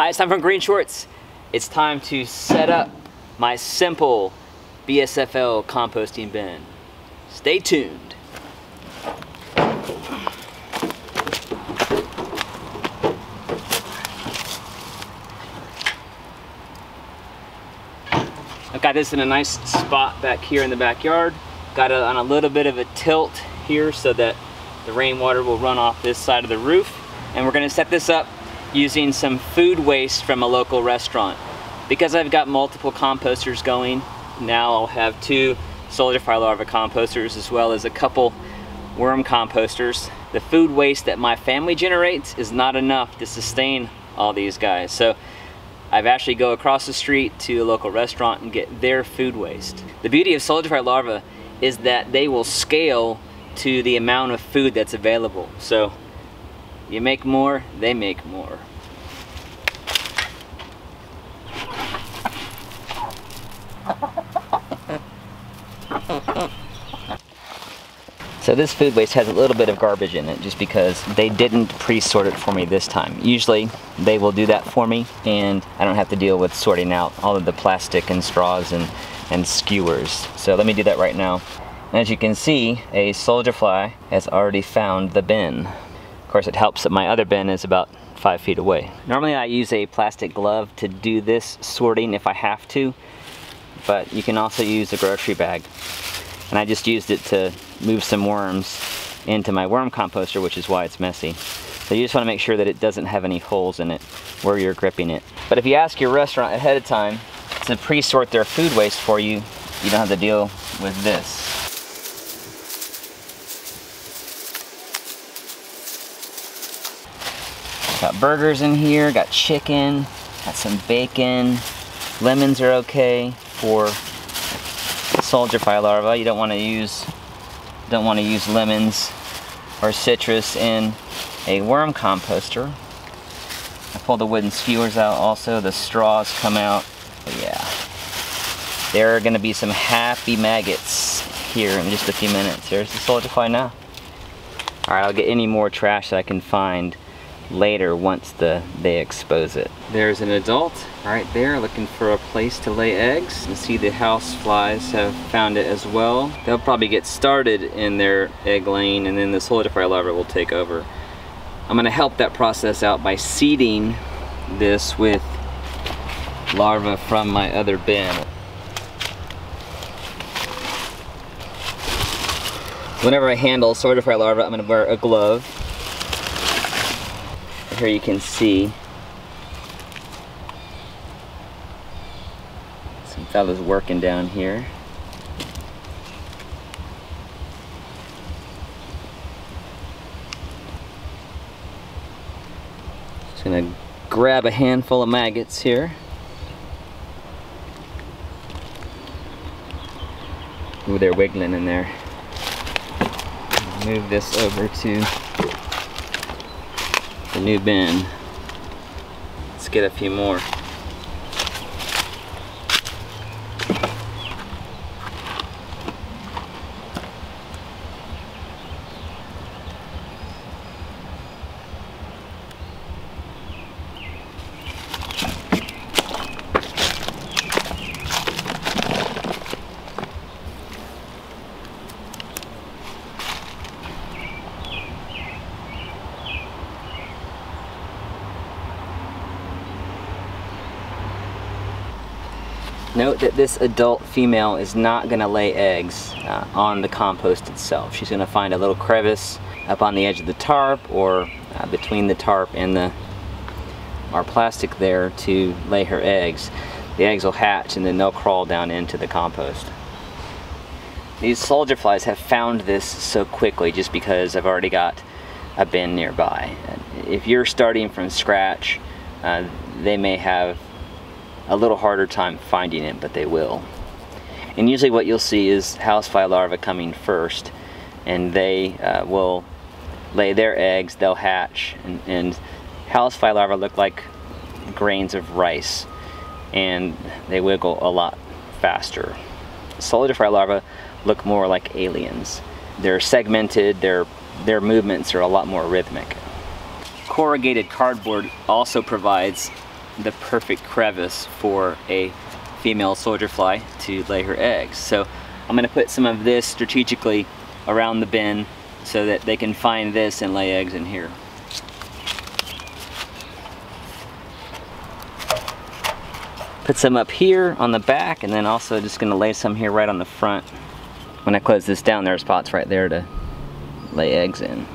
Hi, it's time for GreenShortz. It's time to set up my simple BSFL composting bin. Stay tuned. I've got this in a nice spot back here in the backyard. Got it on a little bit of a tilt here so that the rainwater will run off this side of the roof. And we're gonna set this up using some food waste from a local restaurant. Because I've got multiple composters going, now I'll have two soldier fly larva composters as well as a couple worm composters. The food waste that my family generates is not enough to sustain all these guys. So I've actually go across the street to a local restaurant and get their food waste. The beauty of soldier fly larvae is that they will scale to the amount of food that's available. So you make more, they make more. So this food waste has a little bit of garbage in it just because they didn't pre-sort it for me this time. Usually they will do that for me and I don't have to deal with sorting out all of the plastic and straws and, and skewers. So let me do that right now. As you can see, a soldier fly has already found the bin. Of course it helps that my other bin is about five feet away. Normally I use a plastic glove to do this sorting if I have to, but you can also use a grocery bag. And I just used it to move some worms into my worm composter, which is why it's messy. So you just want to make sure that it doesn't have any holes in it where you're gripping it. But if you ask your restaurant ahead of time to pre-sort their food waste for you, you don't have to deal with this. Got burgers in here, got chicken, got some bacon. Lemons are okay for soldier fly larvae. You don't want to use don't want to use lemons or citrus in a worm composter. I pull the wooden skewers out also. The straws come out. But yeah. There are going to be some happy maggots here in just a few minutes. Here's the soldier fly now. Alright, I'll get any more trash that I can find later once the they expose it. There's an adult right there looking for a place to lay eggs. You see the house flies have found it as well. They'll probably get started in their egg laying and then the soldier fly larva will take over. I'm going to help that process out by seeding this with larvae from my other bin. Whenever I handle fly larva, I'm going to wear a glove here you can see some fellas working down here. Just gonna grab a handful of maggots here. Ooh, they're wiggling in there. Move this over to the new bin. Let's get a few more. Note that this adult female is not going to lay eggs uh, on the compost itself. She's going to find a little crevice up on the edge of the tarp or uh, between the tarp and the our plastic there to lay her eggs. The eggs will hatch and then they'll crawl down into the compost. These soldier flies have found this so quickly just because I've already got a bin nearby. If you're starting from scratch, uh, they may have a little harder time finding it, but they will. And usually what you'll see is housefly larvae coming first, and they uh, will lay their eggs, they'll hatch, and, and housefly larvae look like grains of rice, and they wiggle a lot faster. Soldier fly larvae look more like aliens. They're segmented, their, their movements are a lot more rhythmic. Corrugated cardboard also provides the perfect crevice for a female soldier fly to lay her eggs. So I'm gonna put some of this strategically around the bin so that they can find this and lay eggs in here. Put some up here on the back and then also just gonna lay some here right on the front. When I close this down, there are spots right there to lay eggs in.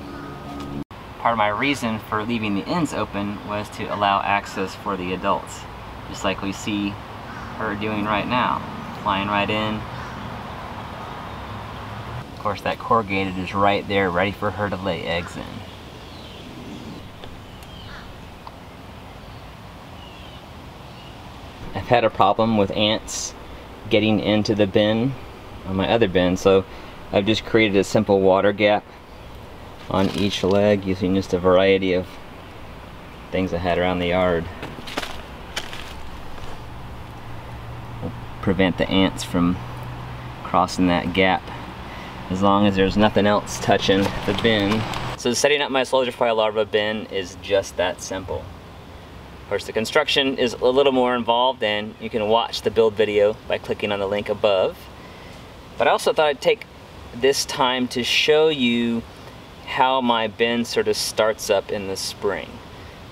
Part of my reason for leaving the ends open was to allow access for the adults, just like we see her doing right now, flying right in. Of course, that corrugated is right there, ready for her to lay eggs in. I've had a problem with ants getting into the bin on my other bin, so I've just created a simple water gap on each leg using just a variety of things I had around the yard. We'll prevent the ants from crossing that gap as long as there's nothing else touching the bin. So setting up my soldier larva bin is just that simple. Of course, the construction is a little more involved and you can watch the build video by clicking on the link above. But I also thought I'd take this time to show you how my bin sort of starts up in the spring.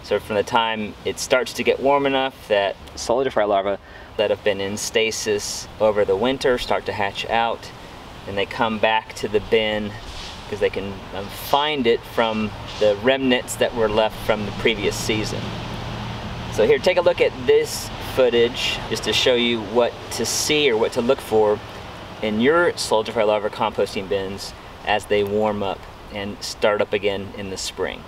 So from the time it starts to get warm enough that soldier fly larvae that have been in stasis over the winter start to hatch out and they come back to the bin because they can um, find it from the remnants that were left from the previous season. So here, take a look at this footage just to show you what to see or what to look for in your soldier fly larva composting bins as they warm up and start up again in the spring.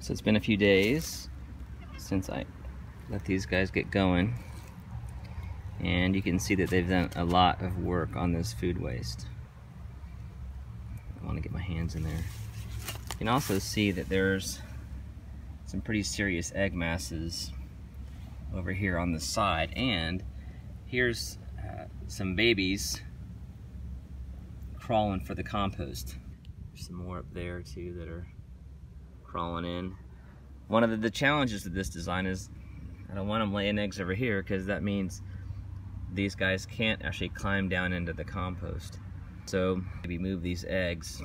So it's been a few days since I let these guys get going and you can see that they've done a lot of work on this food waste. I want to get my hands in there. You can also see that there's some pretty serious egg masses over here on the side and here's uh, some babies crawling for the compost. There's some more up there too that are crawling in. One of the, the challenges of this design is I don't want them laying eggs over here because that means these guys can't actually climb down into the compost. So maybe move these eggs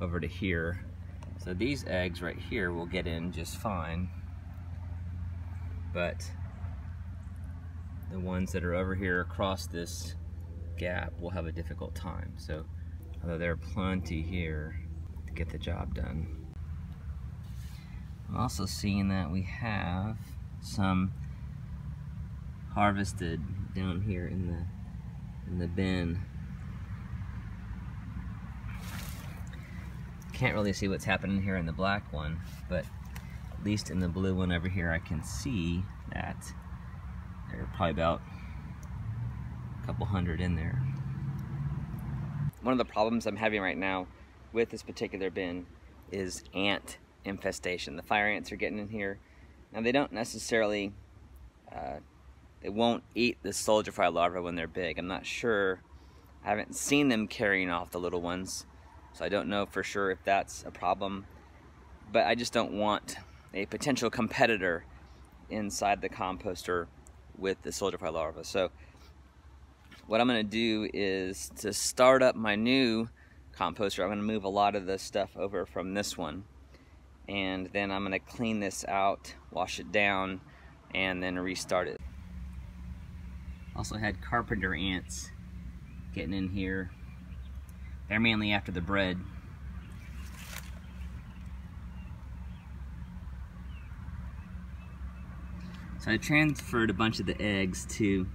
over to here. So these eggs right here will get in just fine. But the ones that are over here across this gap will have a difficult time. So, although there are plenty here to get the job done. I'm also seeing that we have some harvested down here in the in the bin. Can't really see what's happening here in the black one, but at least in the blue one over here I can see that there are probably about couple hundred in there. One of the problems I'm having right now with this particular bin is ant infestation. The fire ants are getting in here. Now they don't necessarily, uh, they won't eat the soldier fly larvae when they're big. I'm not sure. I haven't seen them carrying off the little ones. So I don't know for sure if that's a problem. But I just don't want a potential competitor inside the composter with the soldier fly larvae. So what I'm going to do is to start up my new composter, I'm going to move a lot of the stuff over from this one. And then I'm going to clean this out, wash it down, and then restart it. Also had carpenter ants getting in here. They're mainly after the bread. So I transferred a bunch of the eggs to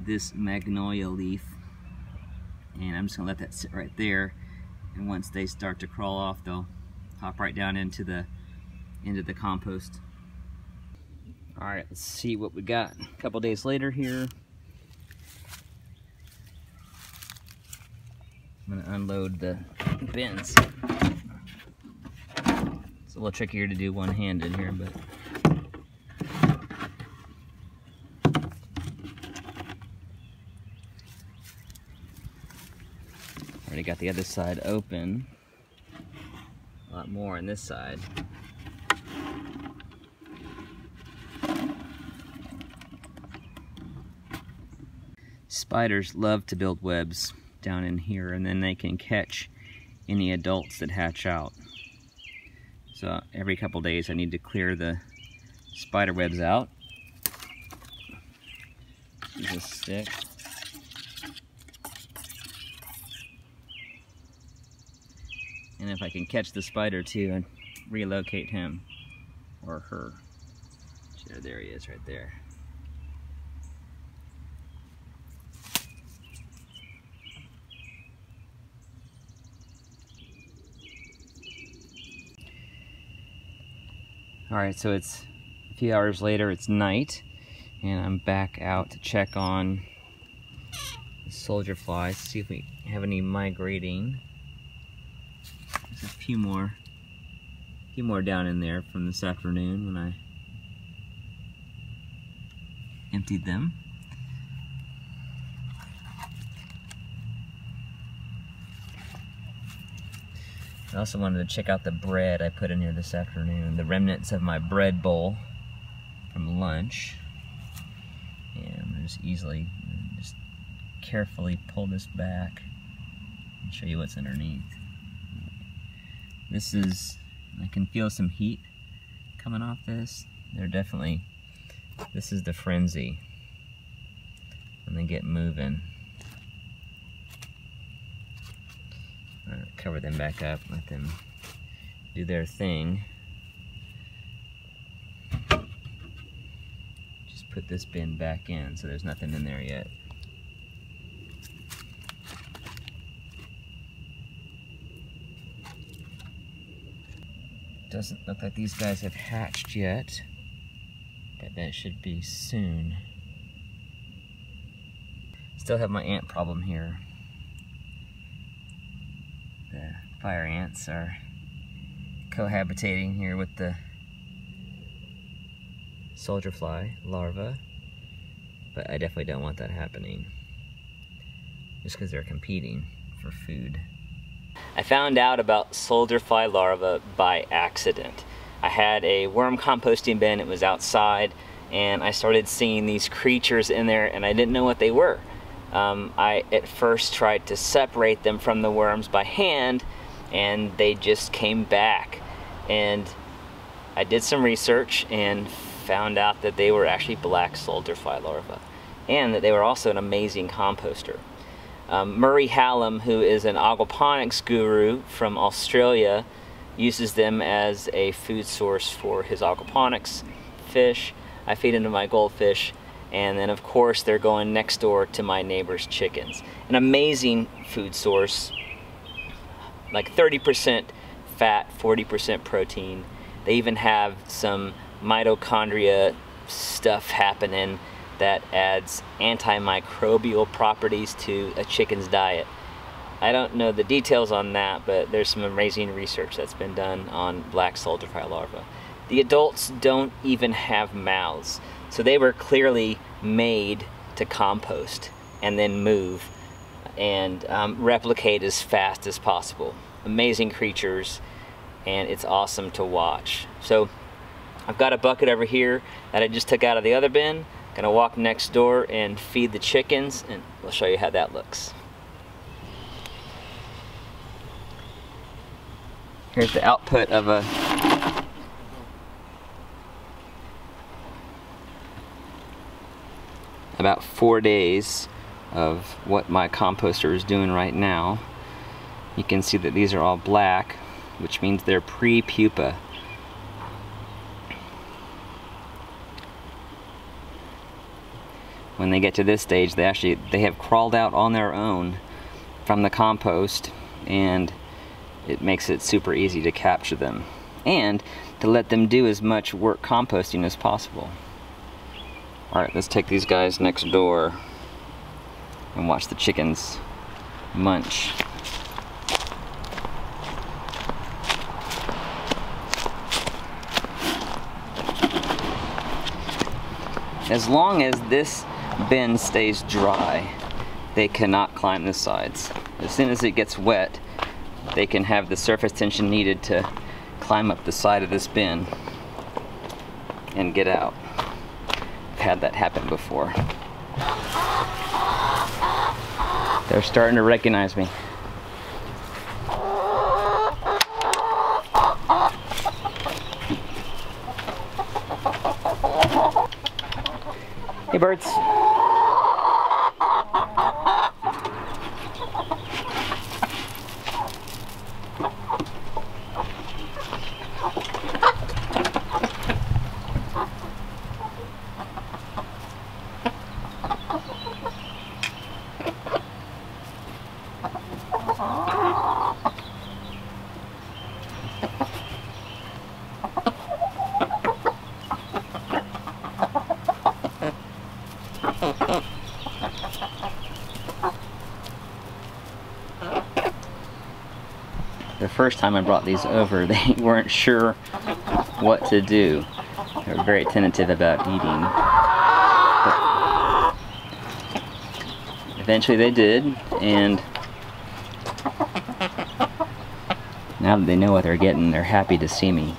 this magnolia leaf and I'm just gonna let that sit right there. And once they start to crawl off they'll hop right down into the into the compost. All right let's see what we got. A couple days later here. I'm gonna unload the bins. It's a little trickier to do one-handed here but Already got the other side open. A lot more on this side. Spiders love to build webs down in here and then they can catch any adults that hatch out. So every couple days I need to clear the spider webs out. Use a stick. And if I can catch the spider too and relocate him or her. Sure, there he is right there. All right, so it's a few hours later, it's night, and I'm back out to check on soldier flies, see if we have any migrating. Few more, a few more down in there from this afternoon when I emptied them. I also wanted to check out the bread I put in here this afternoon, the remnants of my bread bowl from lunch. And I'm just easily, just carefully pull this back and show you what's underneath. This is, I can feel some heat coming off this. They're definitely, this is the frenzy when they get moving. cover them back up, let them do their thing. Just put this bin back in so there's nothing in there yet. Doesn't look like these guys have hatched yet, but that should be soon. Still have my ant problem here the fire ants are cohabitating here with the soldier fly larva, but I definitely don't want that happening just because they're competing for food. I found out about soldier fly larva by accident. I had a worm composting bin, it was outside, and I started seeing these creatures in there and I didn't know what they were. Um, I at first tried to separate them from the worms by hand and they just came back. And I did some research and found out that they were actually black soldier fly larvae and that they were also an amazing composter. Um, Murray Hallam, who is an aquaponics guru from Australia, uses them as a food source for his aquaponics fish. I feed into my goldfish and then of course they're going next door to my neighbor's chickens. An amazing food source, like 30% fat, 40% protein. They even have some mitochondria stuff happening that adds antimicrobial properties to a chicken's diet. I don't know the details on that, but there's some amazing research that's been done on black soldier fly larvae. The adults don't even have mouths. So they were clearly made to compost and then move and um, replicate as fast as possible. Amazing creatures and it's awesome to watch. So I've got a bucket over here that I just took out of the other bin. Gonna walk next door and feed the chickens and we'll show you how that looks. Here's the output of a about four days of what my composter is doing right now. You can see that these are all black, which means they're pre-pupa. When they get to this stage, they actually they have crawled out on their own from the compost and it makes it super easy to capture them and to let them do as much work composting as possible. Alright, let's take these guys next door and watch the chickens munch. As long as this bin stays dry, they cannot climb the sides. As soon as it gets wet, they can have the surface tension needed to climb up the side of this bin and get out I've had that happen before. They're starting to recognize me. Hey birds. The first time I brought these over, they weren't sure what to do. They were very tentative about eating. But eventually they did, and now that they know what they're getting, they're happy to see me.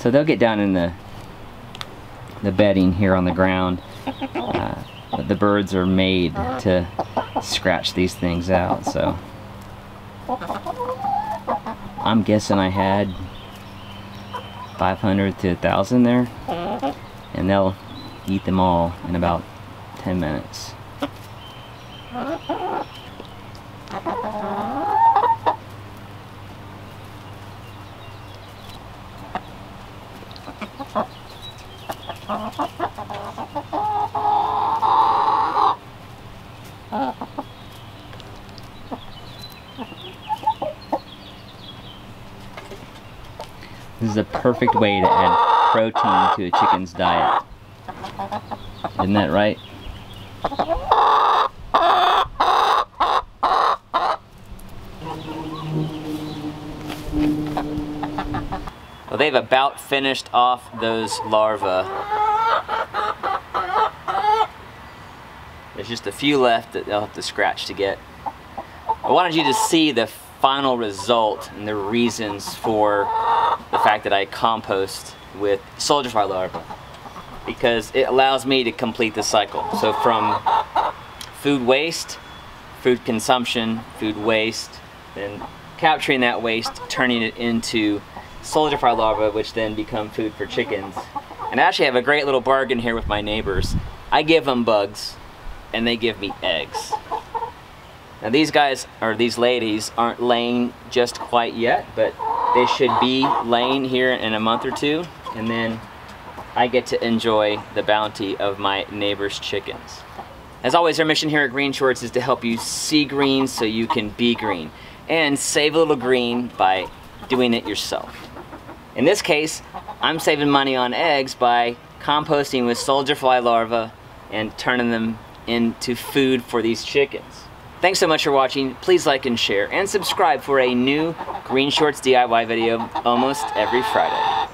So they'll get down in the the bedding here on the ground. Uh, but the birds are made to scratch these things out, so I'm guessing I had 500 to 1,000 there, and they'll eat them all in about 10 minutes. This is a perfect way to add protein to a chicken's diet. Isn't that right? Well, they've about finished off those larvae. There's just a few left that they'll have to scratch to get. I wanted you to see the final result and the reasons for fact that I compost with soldier fly larvae because it allows me to complete the cycle. So from food waste, food consumption, food waste, then capturing that waste, turning it into soldier fly larvae, which then become food for chickens. And I actually have a great little bargain here with my neighbors. I give them bugs, and they give me eggs. Now these guys, or these ladies, aren't laying just quite yet, but they should be laying here in a month or two, and then I get to enjoy the bounty of my neighbor's chickens. As always, our mission here at GreenShortz is to help you see green so you can be green, and save a little green by doing it yourself. In this case, I'm saving money on eggs by composting with soldier fly larvae and turning them into food for these chickens. Thanks so much for watching. Please like and share and subscribe for a new GreenShortz DIY video almost every Friday.